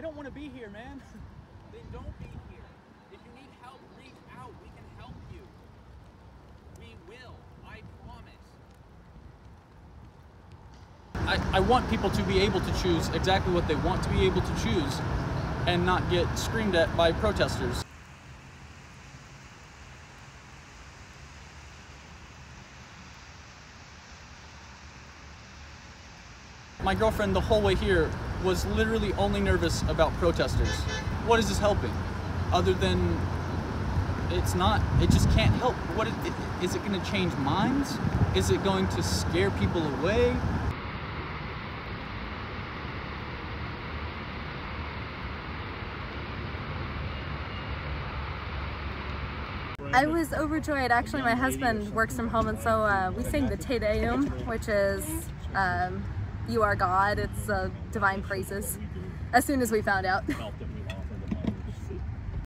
I don't want to be here, man. Then don't be here. If you need help, reach out. We can help you. We will. I promise. I, I want people to be able to choose exactly what they want to be able to choose and not get screamed at by protesters. My girlfriend the whole way here was literally only nervous about protesters. What is this helping? Other than it's not, it just can't help. What is, is it going to change minds? Is it going to scare people away? I was overjoyed. Actually, my husband works from home, and so uh, we sang the Te Deum, which is um, "You Are God." It's uh, divine praises. As soon as we found out.